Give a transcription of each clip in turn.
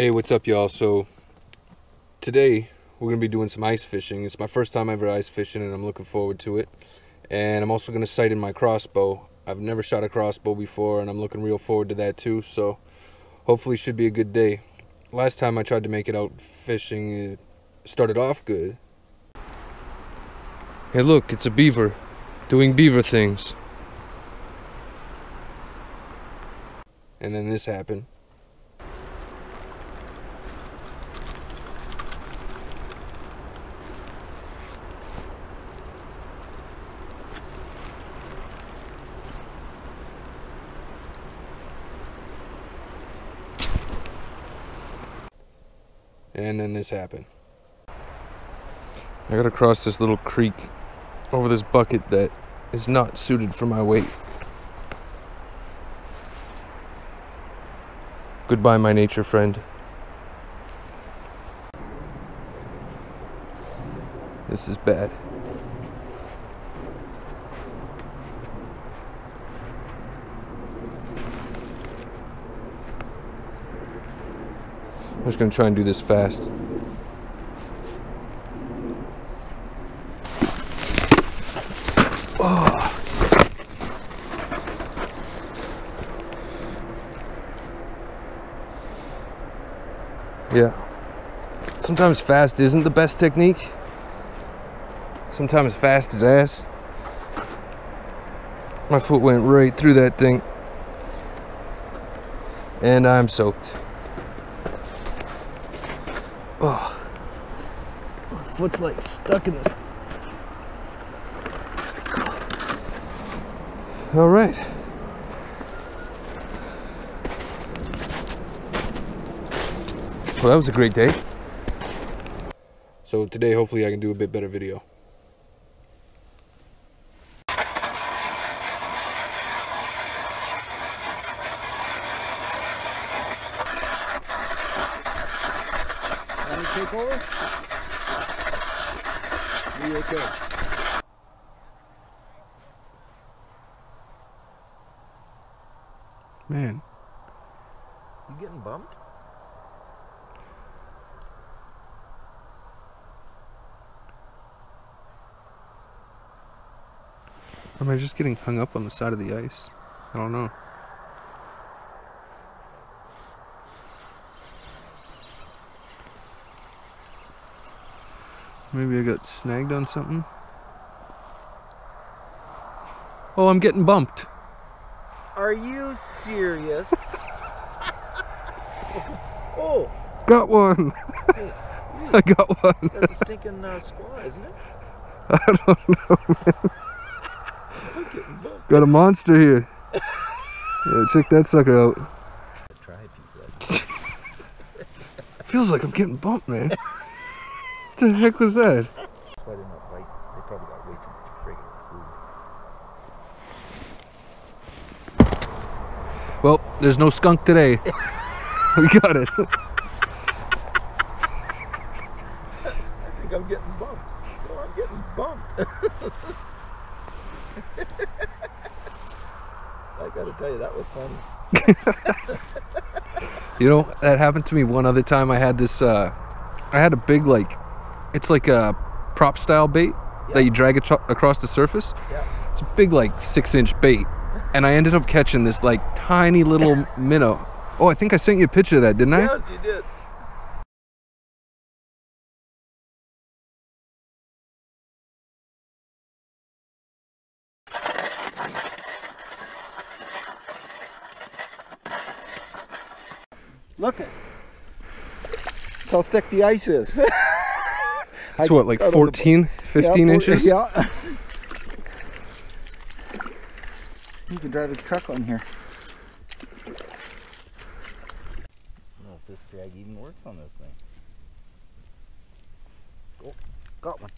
Hey, what's up, y'all? So, today we're going to be doing some ice fishing. It's my first time ever ice fishing, and I'm looking forward to it. And I'm also going to sight in my crossbow. I've never shot a crossbow before, and I'm looking real forward to that too. So, hopefully, should be a good day. Last time I tried to make it out fishing, it started off good. Hey, look, it's a beaver doing beaver things. And then this happened. And then this happened. I gotta cross this little creek over this bucket that is not suited for my weight. Goodbye, my nature friend. This is bad. I'm just gonna try and do this fast. Oh. Yeah. Sometimes fast isn't the best technique. Sometimes fast is ass. My foot went right through that thing. And I'm soaked. Oh. My foot's like stuck in this. All right. Well, that was a great day. So today, hopefully, I can do a bit better video. Take over? You okay? Man, You getting bumped? or am I just getting hung up on the side of the ice? I don't know. Maybe I got snagged on something. Oh, I'm getting bumped. Are you serious? oh, Got one. I got one. that's a stinking uh, squaw, isn't it? I don't know. I'm getting bumped. Got a monster here. Yeah, check that sucker out. Try a piece of that. Feels like I'm getting bumped, man. What the heck was that? That's why they're not white. They probably got way too much friggin' food. Well, there's no skunk today. we got it. I think I'm getting bumped. Oh, I'm getting bumped. I gotta tell you, that was funny. You know, that happened to me one other time. I had this, uh, I had a big, like, it's like a prop style bait Yeah. that you drag it across the surface. Yeah. It's a big, like, six inch bait. And I ended up catching this, like, tiny little minnow. Oh, I think I sent you a picture of that, didn't I? Yes, you did. Look at That's how thick the ice is. It's what, like out on the bo- 14, 15 yeah, inches? Yeah. he can drive his truck on here. I don't know if this drag even works on this thing. Oh, got one.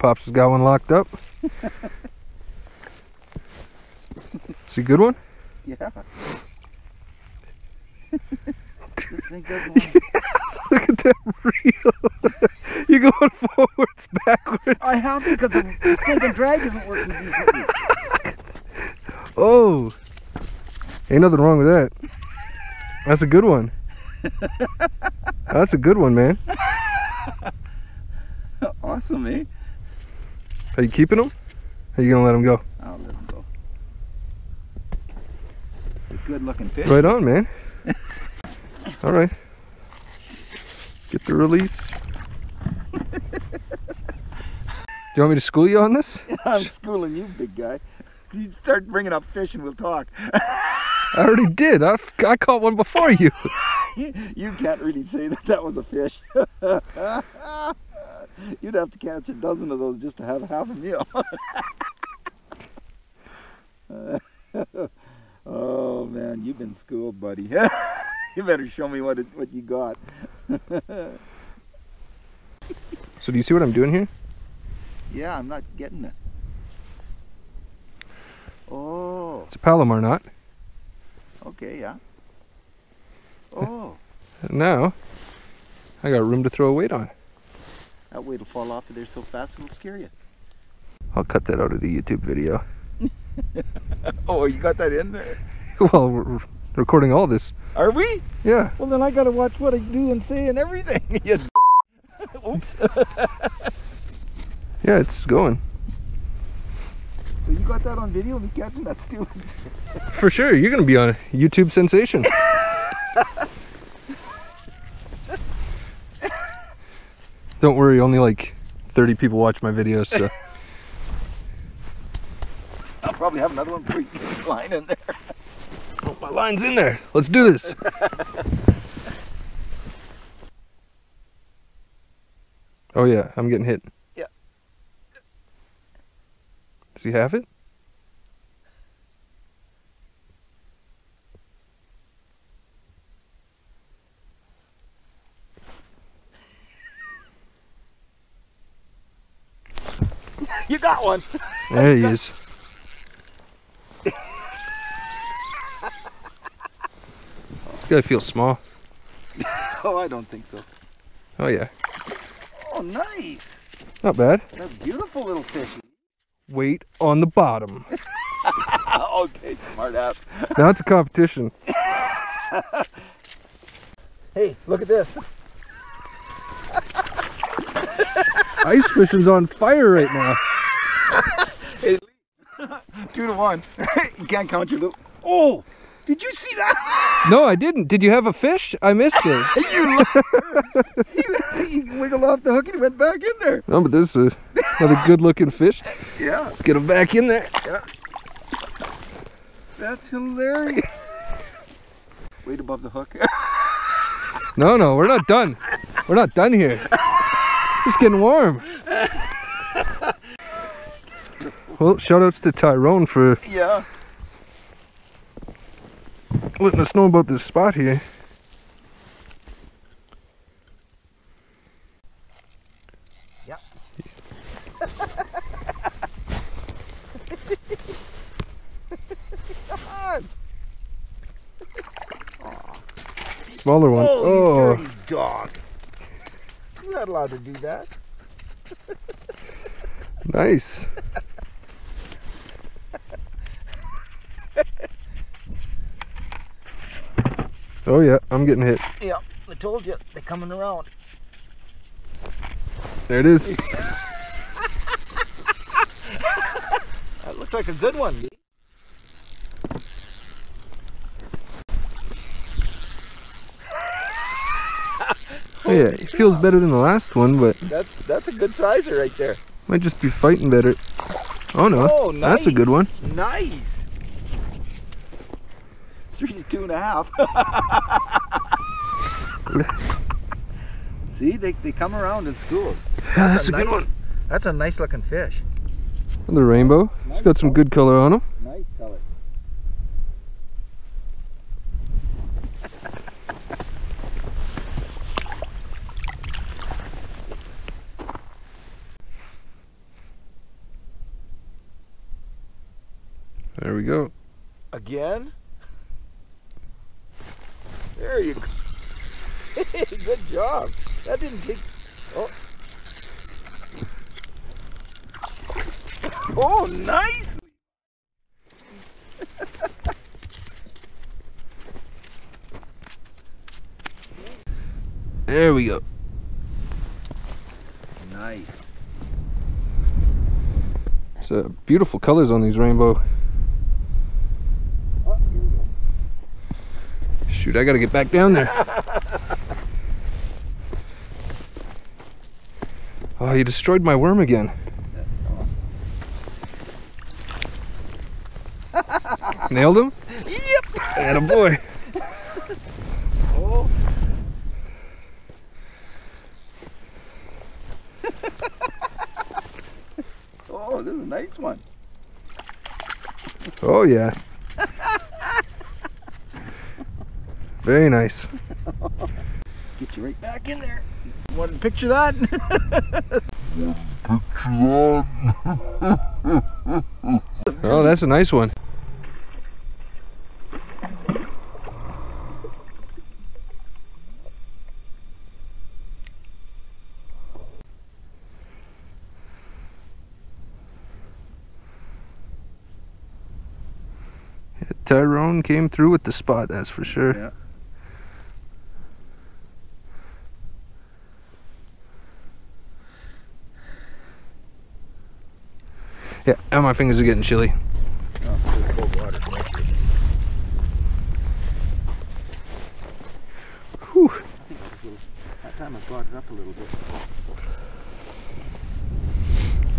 Pops has got one locked up. Is he a good one? Yeah. this thing doesn't want Look at that reel. You're going forwards, backwards. I have because the stinking drag isn't working decently. Oh, ain't nothing wrong with that. That's a good one. That's a good one, man. awesome, eh? Are you keeping them? Are you gonna let them go? I'll let him go. Good looking fish. Right on, man. All right. Get the release. Do you want me to school you on this? I'm schooling you, big guy. You start bringing up fish and we'll talk. I already did. I, I caught one before you. you can't really say that that was a fish. You'd have to catch a dozen of those just to have half a meal. oh man, you've been schooled, buddy. you better show me what it, what you got. So do you see what I'm doing here? Yeah, I'm not getting it. Oh, It's a Palomar knot. okay, yeah. Oh, now, I got room to throw a weight on. That weight will fall off of there so fast it'll scare you. I'll cut that out of the YouTube video. Oh, you got that in there? Well, we're recording all this. Are we? Yeah. Well, then I gotta watch what I do and say and everything. You Oops. Yeah, it's going. So you got that on video, me catching that stupid. For sure. You're going to be on a YouTube sensation. Don't worry, only like 30 people watch my videos, so. I'll probably have another one before you line in there. Oh, my line's in there. Let's do this. oh, yeah, I'm getting hit. Yeah. Does he have it? You got one. There he is. this guy feels small. Oh, I don't think so. Oh, yeah. Oh, nice. Not bad. That's a beautiful little fish. Weight on the bottom. okay, smart ass. Now it's a competition. Hey, look at this. Ice fishing's on fire right now. Two to one. you can't count your little. Oh, did you see that? No, I didn't. Did you have a fish? I missed it. you he wiggled off the hook and he went back in there. No, but this is another good looking fish. Yeah, Let's get him back in there. Yeah. that's hilarious. Wait above the hook. No, no, we're not done. We're not done here. It's getting warm. Well, shout outs to Tyrone for yeah. letting us know about this spot here. Yep. Smaller one. Oh, Oh, dirty dog. You're not allowed to do that. nice. Oh yeah, I'm getting hit. Yeah, I told you, they're coming around. There it is. That looks like a good one. Oh, yeah, it feels better than the last one, but That's that's a good sizer right there. might just be fighting better. Oh no, Oh, that's a good one. Nice. Three to two and a half. See, they, they come around in schools. That's a good nice, one. That's a nice looking fish. The rainbow. It's got some good color on him. Nice color. There we go. Again? There you go. That didn't take. Oh. Oh, nice. There we go. Nice. It's uh, beautiful colors on these rainbow. Oh, here we go. Shoot, I gotta get back down there. Oh, you destroyed my worm again. Nailed him? Yep. And a boy. Oh. oh, this is a nice one. Oh yeah. Very nice. Get you right back in there. Want to picture that? Oh, that's a nice one. Tyrone came through with the spot, that's for sure. Yeah. Yeah, and my fingers are getting chilly.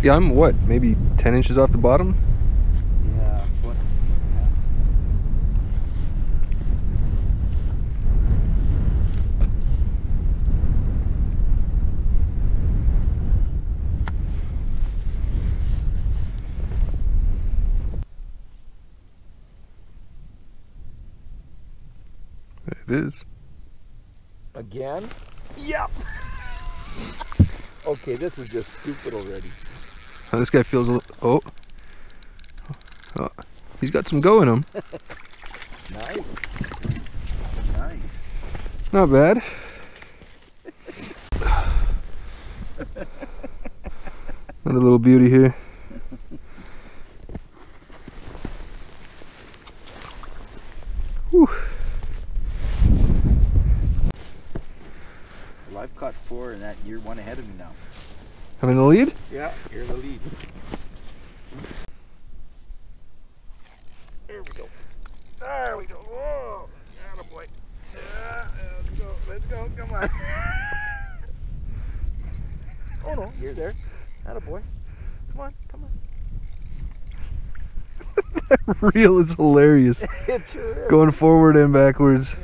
Yeah, I'm what, maybe 10 inches off the bottom? Yeah, what? It is. Again? Yep. okay, this is just stupid already. Oh, this guy feels a little. Oh. oh. He's got some go in him. Nice. Nice. Not bad. Another little beauty here. Whew. I've caught four, and that you're one ahead of me now. I'm in the lead? Yeah, you're in the lead. There we go. There we go. Whoa. Atta boy. Yeah, let's go. Let's go. Come on. oh no, you're there. Atta boy. Come on, come on. That reel is hilarious. It sure is. Going forward and backwards.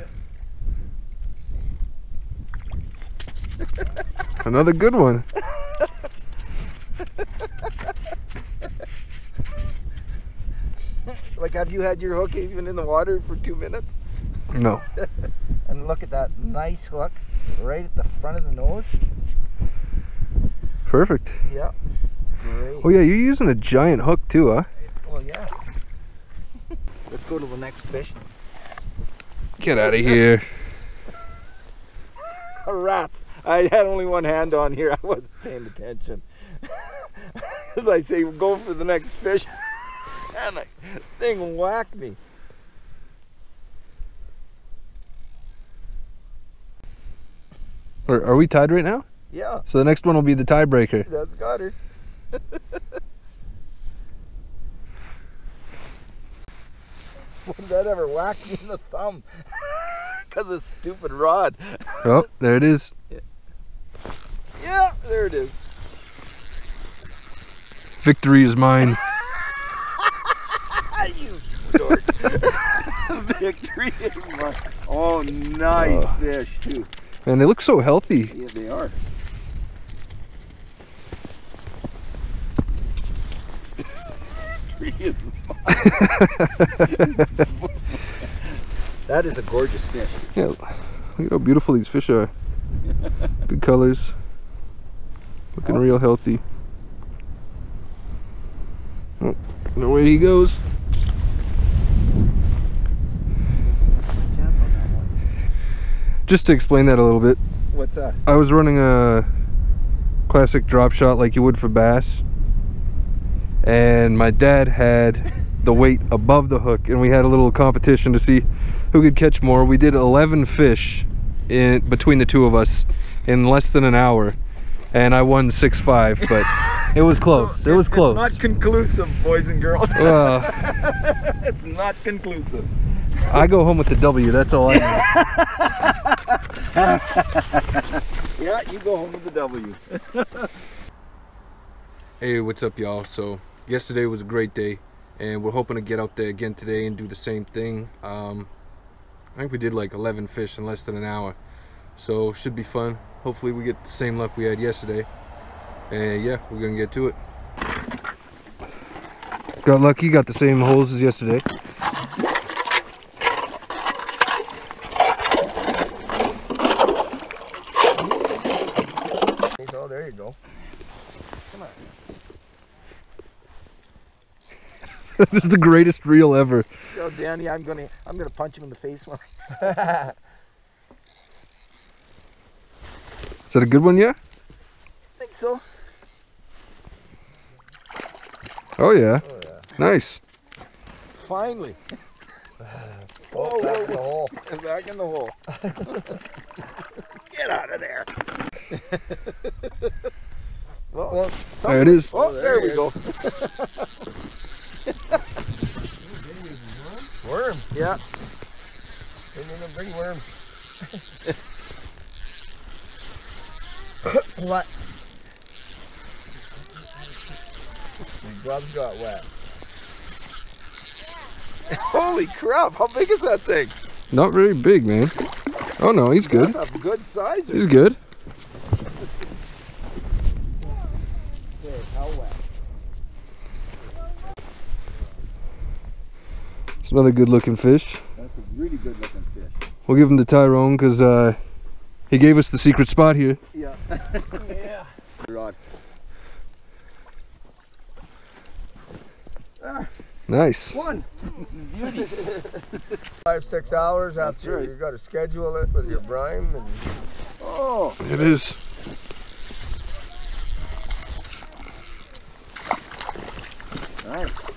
Another good one. Like, have you had your hook even in the water for two minutes? No. And look at that nice hook right at the front of the nose. Perfect. Yeah. Great. Oh yeah, you're using a giant hook too, huh? Well, yeah. Let's go to the next fish. Get out of here. A rat. I had only one hand on here. I wasn't paying attention. As I say, go for the next fish. and the thing whacked me. Are, are we tied right now? Yeah, So the next one will be the tiebreaker. that's got her. Would that ever whack me in the thumb? Because of stupid rod. Oh, there it is. Yeah, there it is. Victory is mine. you dork. Victory is mine. Oh, nice Oh. fish, too. Man, they look so healthy. Yeah, they are. Victory is mine. that is a gorgeous fish. Yeah, look how beautiful these fish are. Good colors. Looking real healthy. Oh, away he goes. Chance on that one. Just to explain that a little bit, What's that? I was running a classic drop shot like you would for bass, and my dad had the weight above the hook, and we had a little competition to see who could catch more. We did 11 fish in between the two of us in less than an hour, and I won 6-5, but it was close. it was close. It's not conclusive, boys and girls. Uh, it's not conclusive. I go home with the W. That's all I know. Yeah, you go home with the W. Hey, what's up, y'all? So, yesterday was a great day, and we're hoping to get out there again today and do the same thing. Um, I think we did like 11 fish in less than an hour, so should be fun. Hopefully, we get the same luck we had yesterday. And yeah, we're gonna get to it. Got lucky, got the same holes as yesterday. Oh, there you go. Come on. this is the greatest reel ever. Oh, Danny, I'm gonna, I'm gonna punch him in the face Is that a good one, yeah? I think so. Oh yeah. Nice. Finally. Oh, back in the hole. Back in the hole. Get out of there. well, Well, There it is. oh, there we go. worm. Yeah. Bring in bring worms. What? The gloves got wet. Holy crap! How big is that thing? Not very big, man. Oh no, he's good. That's a good size. He's good. Okay, how wet? It's another good looking fish. That's a really good looking fish. We'll give him to Tyrone because uh, he gave us the secret spot here. Yeah. Yeah. Rod. Nice. One. Beauty. Five, six hours after right. you got to schedule it with your brine and Oh. It is. Nice.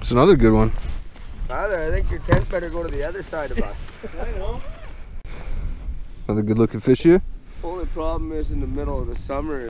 It's another good one. Father, I think your tent better go to the other side of us. Another good looking fish here. Only problem is in the middle of the summer,